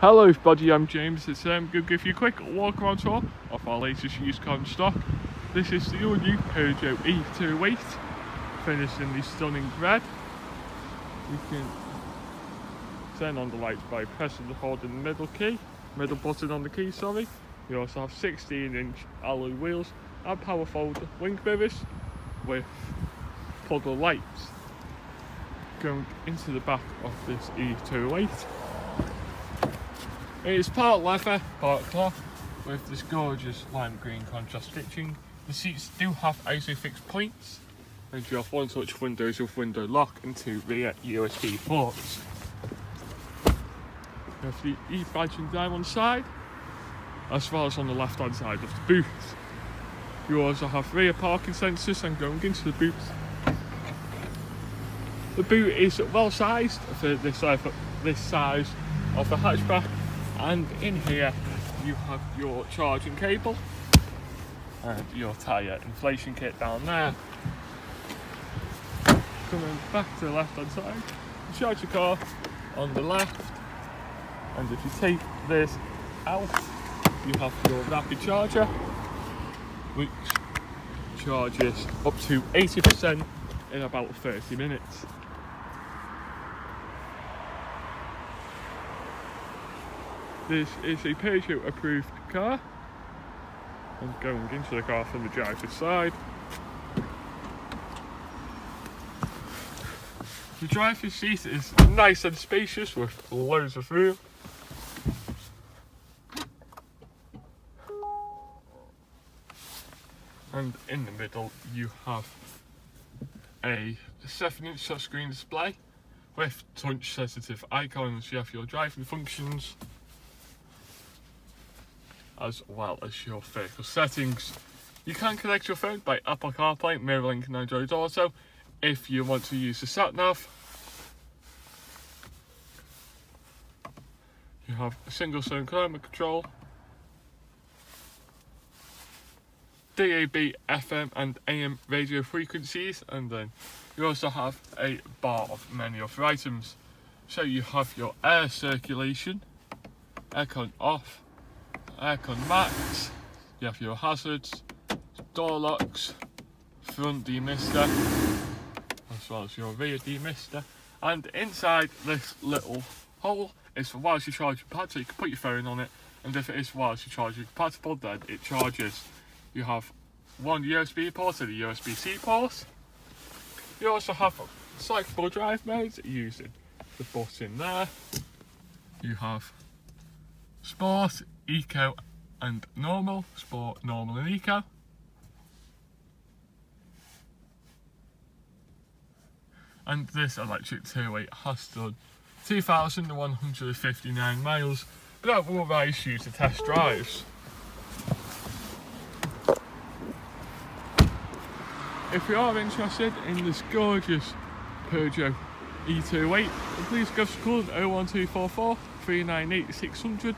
Hello everybody, I'm James It's um, I'm going to give you a quick walk around tour of our latest used car in stock. This is the all new Peugeot E208, finished in the stunning red. You can turn on the lights by pressing the hold in the middle key, middle button on the key, sorry. You also have 16 inch alloy wheels and power fold wing mirrors with puddle lights. Going into the back of this E208 it is part leather, part cloth, with this gorgeous lime green contrast stitching. The seats do have ISOFIX points, and you have one such windows with window lock and two rear USB ports. You have the e-badge and dime on the side, as well as on the left hand side of the boot. You also have rear parking sensors and going into the boot. The boot is well sized for this size, this size of a hatchback and in here you have your charging cable. And your tyre inflation kit down there. Coming back to the left hand side. You charge your car on the left. And if you take this out you have your rapid charger which charges up to 80% in about 30 minutes This is a Peugeot approved car. I'm going into the car from the driver's side. The driver's seat is nice and spacious with loads of room. And in the middle you have a 7 inch touchscreen display with touch sensitive icons. You have your driving functions, as well as your vehicle settings. You can connect your phone by Apple CarPlay, MirrorLink and Android Auto if you want to use the sat-nav. You have a single zone climate control, DAB, FM and AM radio frequencies and then you also have a bar of many other items. So you have your air circulation, aircon off, aircon max, you have your hazards, door locks, front demister, as well as your rear demister, and inside this little hole is for wireless charging pad, so you can put your phone on it, and if it is charge your compatible, then it charges. You have one USB port and a USB-C port. You also have selectable drive modes using the button there. You have sport, eco and normal, sport, normal and eco. And this electric 208 has done 2,159 miles, but that will rise you to test drives. If you are interested in this gorgeous Peugeot E208, then please give us a call at 01244 398 600